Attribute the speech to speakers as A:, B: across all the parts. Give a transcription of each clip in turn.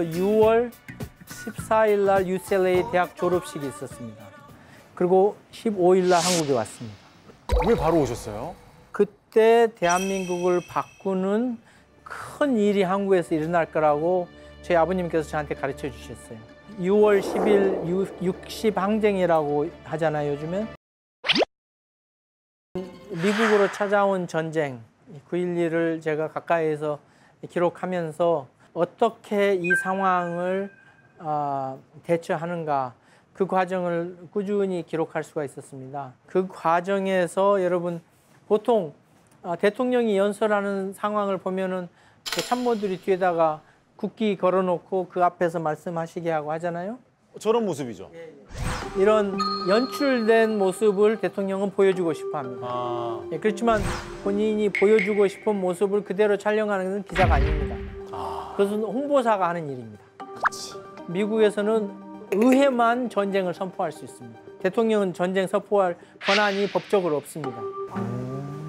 A: 6월 14일 날 UCLA 대학 졸업식이 있었습니다. 그리고 15일 날 한국에 왔습니다.
B: 왜 바로 오셨어요?
A: 그때 대한민국을 바꾸는 큰 일이 한국에서 일어날 거라고 저희 아버님께서 저한테 가르쳐 주셨어요. 6월 10일 60 항쟁이라고 하잖아요, 요즘엔. 미국으로 찾아온 전쟁 9.11을 제가 가까이에서 기록하면서 어떻게 이 상황을 어, 대처하는가 그 과정을 꾸준히 기록할 수가 있었습니다. 그 과정에서 여러분 보통 어, 대통령이 연설하는 상황을 보면은 그 참모들이 뒤에다가 국기 걸어놓고 그 앞에서 말씀하시게 하고 하잖아요.
B: 저런 모습이죠.
A: 이런 연출된 모습을 대통령은 보여주고 싶어 합니다.
B: 아,
A: 예, 그렇지만 본인이 보여주고 싶은 모습을 그대로 촬영하는 것은 기자가 아닙니다. 그것은 홍보사가 하는 일입니다.
B: 그렇지.
A: 미국에서는 의회만 전쟁을 선포할 수 있습니다. 대통령은 전쟁 선포할 권한이 법적으로 없습니다.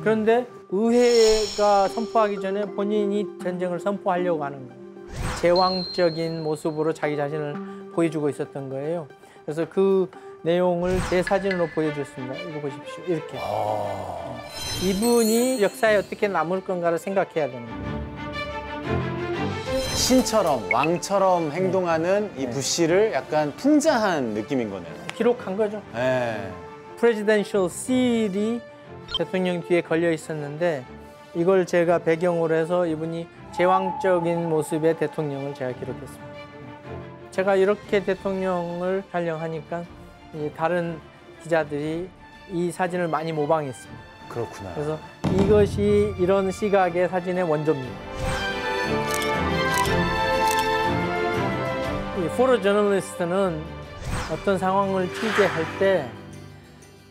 A: 그런데 의회가 선포하기 전에 본인이 전쟁을 선포하려고 하는 거예요. 제왕적인 모습으로 자기 자신을 보여주고 있었던 거예요. 그래서 그 내용을 제 사진으로 보여줬습니다. 이거 보십시오. 이렇게.
B: 아,
A: 이분이 역사에 어떻게 남을 건가를 생각해야 되는 거예요.
B: 신처럼 왕처럼 행동하는 이
A: 네.
B: 부시를 약간 풍자한 느낌인 거네요.
A: 기록한 거죠.
B: 네.
A: 프레지덴셜 시일이 대통령 뒤에 걸려 있었는데 이걸 제가 배경으로 해서 이분이 제왕적인 모습의 대통령을 제가 기록했습니다. 제가 이렇게 대통령을 촬영하니까 다른 기자들이 이 사진을 많이 모방했습니다.
B: 그렇구나.
A: 그래서 이것이 이런 시각의 사진의 원조입니다. 포토 저널리스트는 어떤 상황을 취재할 때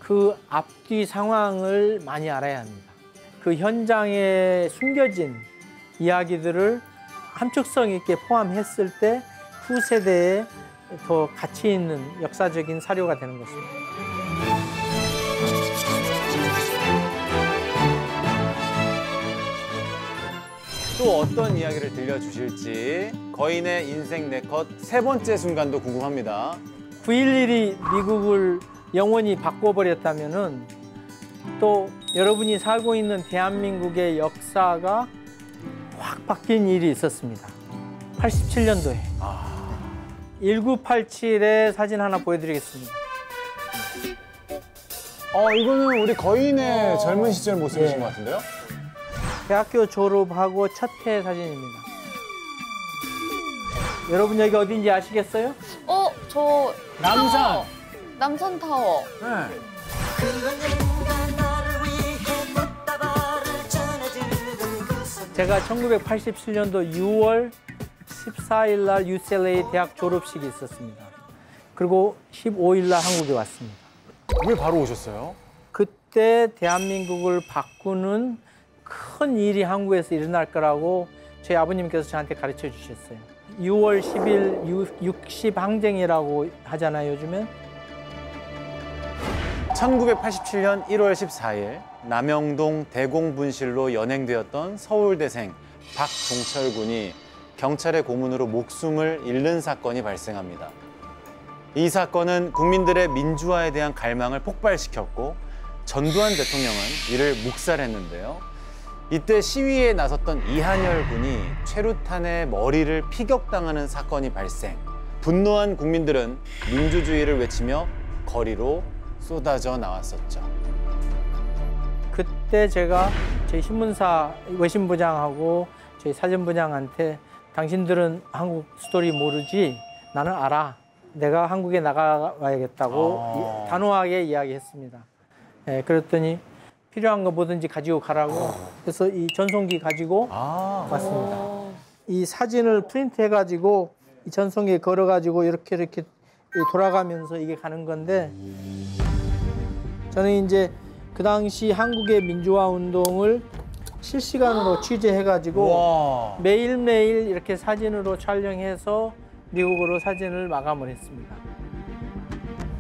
A: 그 앞뒤 상황을 많이 알아야 합니다. 그 현장에 숨겨진 이야기들을 함축성 있게 포함했을 때 후세대에 더 가치 있는 역사적인 사료가 되는 것입니다.
B: 또 어떤 이야기를 들려주실지 거인의 인생 네컷 세 번째 순간도 궁금합니다.
A: 9.11이 미국을 영원히 바꿔버렸다면 은 또 여러분이 살고 있는 대한민국의 역사가 확 바뀐 일이 있었습니다. 87년도에. 1987의 사진 하나 보여드리겠습니다.
B: 어, 이거는 우리 거인의 젊은 시절 모습이신
A: 예.
B: 것 같은데요?
A: 대학교 졸업하고 첫 해 사진입니다. 여러분 여기 어딘지 아시겠어요?
C: 어, 저
B: 남산.
C: 타워. 남산 타워.
B: 네.
A: 제가 1987년도 6월 14일 날 UCLA 대학 졸업식이 있었습니다. 그리고 15일 날 한국에 왔습니다.
B: 왜 바로 오셨어요?
A: 그때 대한민국을 바꾸는 큰 일이 한국에서 일어날 거라고 저희 아버님께서 저한테 가르쳐 주셨어요. 6월 10일 60 항쟁이라고 하잖아요, 요즘엔.
B: 1987년 1월 14일 남영동 대공분실로 연행되었던 서울대생 박동철 군이 경찰의 고문으로 목숨을 잃는 사건이 발생합니다. 이 사건은 국민들의 민주화에 대한 갈망을 폭발시켰고 전두환 대통령은 이를 묵살했는데요. 이때 시위에 나섰던 이한열 군이 최루탄에 머리를 피격당하는 사건이 발생. 분노한 국민들은 민주주의를 외치며 거리로 쏟아져 나왔었죠.
A: 그때 제가 저희 신문사 외신부장하고 저희 사진부장한테 당신들은 한국 스토리 모르지 나는 알아. 내가 한국에 나가야겠다고
B: 아.
A: 이- 단호하게 이야기했습니다. 예, 그랬더니 필요한 거 뭐든지 가지고 가라고. 그래서 이 전송기 가지고
B: 아,
A: 왔습니다. 이 사진을 프린트해 가지고 이 전송기에 걸어 가지고 이렇게 이렇게 돌아가면서 이게 가는 건데 저는 이제 그 당시 한국의 민주화 운동을 실시간으로 취재해 가지고
B: 와.
A: 매일매일 이렇게 사진으로 촬영해서 미국으로 사진을 마감을 했습니다.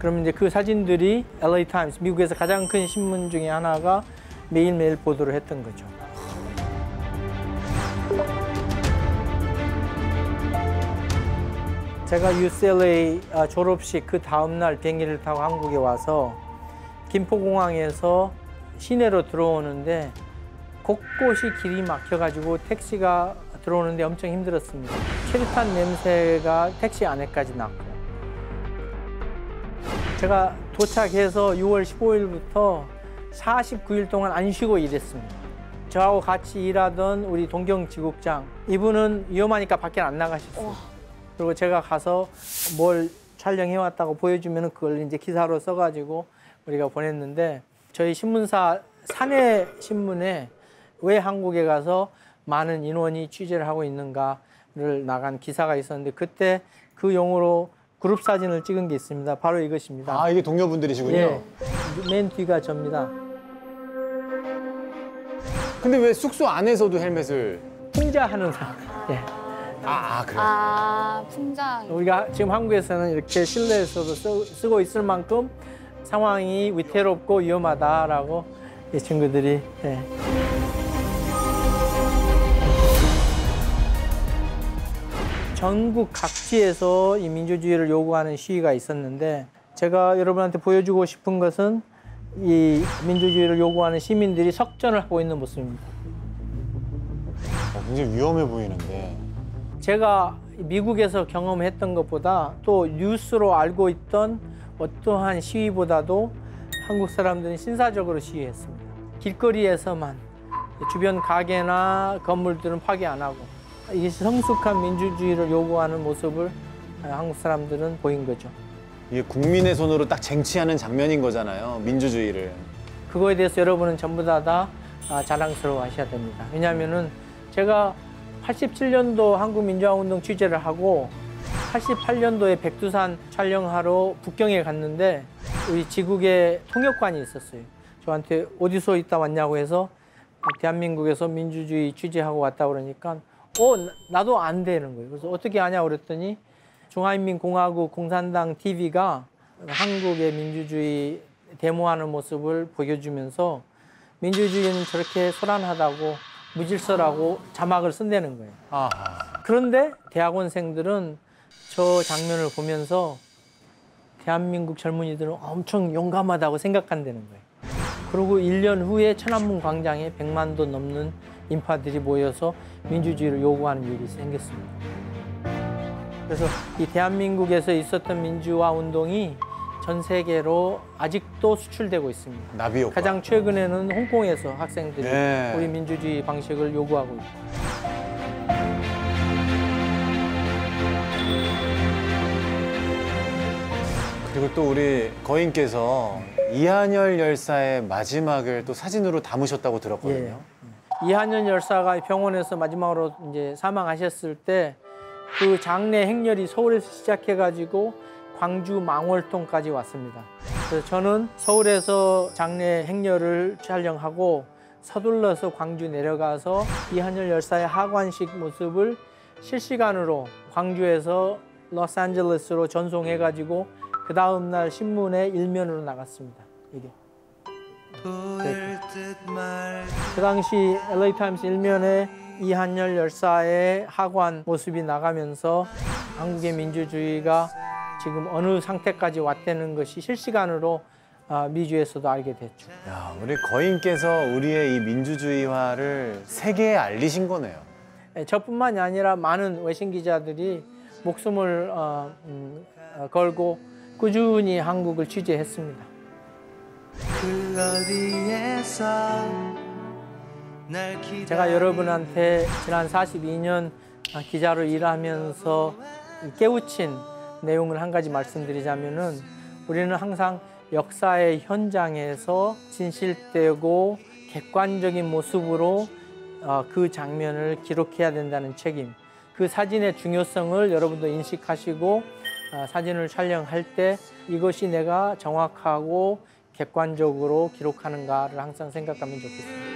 A: 그럼 이제 그 사진들이 LA 타임스, 미국에서 가장 큰 신문 중에 하나가 매일매일 보도를 했던 거죠. 제가 UCLA 아, 졸업식 그 다음 날 비행기를 타고 한국에 와서 김포공항에서 시내로 들어오는데 곳곳이 길이 막혀가지고 택시가 들어오는데 엄청 힘들었습니다. 체류탄 냄새가 택시 안에까지 났고 제가 도착해서 6월 15일부터 49일 동안 안 쉬고 일했습니다. 저하고 같이 일하던 우리 동경 지국장 이분은 위험하니까 밖에 안 나가셨어요. 그리고 제가 가서 뭘 촬영해 왔다고 보여주면 그걸 이제 기사로 써가지고 우리가 보냈는데 저희 신문사 사내 신문에 왜 한국에 가서 많은 인원이 취재를 하고 있는가를 나간 기사가 있었는데 그때 그 용어로 그룹 사진을 찍은 게 있습니다. 바로 이것입니다.
B: 아, 이게 동료분들이시군요.
A: 예, 맨 뒤가 접니다.
B: 근데 왜 숙소 안에서도 헬멧을
A: 풍자하는 사람. 예.
B: 아, 아 그래.
C: 아, 풍자.
A: 우리가 지금 한국에서는 이렇게 실내에서도 쓰, 쓰고 있을 만큼 상황이 위태롭고 위험하다라고 이 친구들이 예. 전국 각지에서 이 민주주의를 요구하는 시위가 있었는데 제가 여러분한테 보여주고 싶은 것은 이 민주주의를 요구하는 시민들이 석전을 하고 있는 모습입니다.
B: 어, 굉장히 위험해 보이는데.
A: 제가 미국에서 경험했던 것보다 또 뉴스로 알고 있던 어떠한 시위보다도 한국 사람들은 신사적으로 시위했습니다. 길거리에서만 주변 가게나 건물들은 파괴 안 하고 이게 성숙한 민주주의를 요구하는 모습을 한국 사람들은 보인 거죠.
B: 이게 국민의 손으로 딱 쟁취하는 장면인 거잖아요. 민주주의를.
A: 그거에 대해서 여러분은 전부 다, 다 아, 자랑스러워 하셔야 됩니다. 왜냐하면은 제가 87년도 한국민주화운동 취재를 하고 88년도에 백두산 촬영하러 북경에 갔는데 우리 지국의 통역관이 있었어요. 저한테 어디서 있다 왔냐고 해서 대한민국에서 민주주의 취재하고 왔다 그러니까 어 나- 나도 안 되는 거예요. 그래서 어떻게 아냐 그랬더니 중화인민공화국 공산당 TV가 한국의 민주주의 데모하는 모습을 보여주면서 민주주의는 저렇게 소란하다고 무질서라고 자막을 쓴다는 거예요.
B: 아하.
A: 그런데 대학원생들은 저 장면을 보면서 대한민국 젊은이들은 엄청 용감하다고 생각한다는 거예요. 그리고 1년 후에 천안문 광장에 100만 도 넘는 인파들이 모여서 민주주의를 요구하는 일이 생겼습니다. 그래서 이 대한민국에서 있었던 민주화 운동이 전 세계로 아직도 수출되고 있습니다.
B: 나비 효과.
A: 가장 최근에는 홍콩에서 학생들이
B: 네.
A: 우리 민주주의 방식을 요구하고 있고
B: 그리고 또 우리 거인께서 이한열 열사의 마지막을 또 사진으로 담으셨다고 들었거든요.
A: 이한년 열사가 병원에서 마지막으로 이제 사망하셨을 때 그 장례 행렬이 서울에서 시작해가지고 광주 망월동까지 왔습니다. 그래서 저는 서울에서 장례 행렬을 촬영하고 서둘러서 광주 내려가서 이한열 열사의 하관식 모습을 실시간으로 광주에서 로스앤젤레스로 전송해가지고 그 다음 날 신문에 일면으로 나갔습니다. 이게. 그 당시 LA 타임스 일면에 이한열 열사의 하관 모습이 나가면서 한국의 민주주의가 지금 어느 상태까지 왔다는 것이 실시간으로 아, 미주에서도 알게 됐죠.
B: 야, 우리 거인께서 우리의 이 민주주의화를 세계에 알리신 거네요.
A: 예, 저뿐만이 아니라 많은 외신 기자들이 목숨을 어, 음, 어, 걸고 꾸준히 한국을 취재했습니다.
D: 그
A: 제가 여러분한테 지난 42년 기자로 일하면서 깨우친 내용을 한 가지 말씀드리자면은 우리는 항상 역사의 현장에서 진실되고 객관적인 모습으로 어, 그 장면을 기록해야 된다는 책임, 그 사진의 중요성을 여러분도 인식하시고 어, 사진을 촬영할 때 이것이 내가 정확하고 객관적으로 기록하는가를 항상 생각하면 좋겠습니다.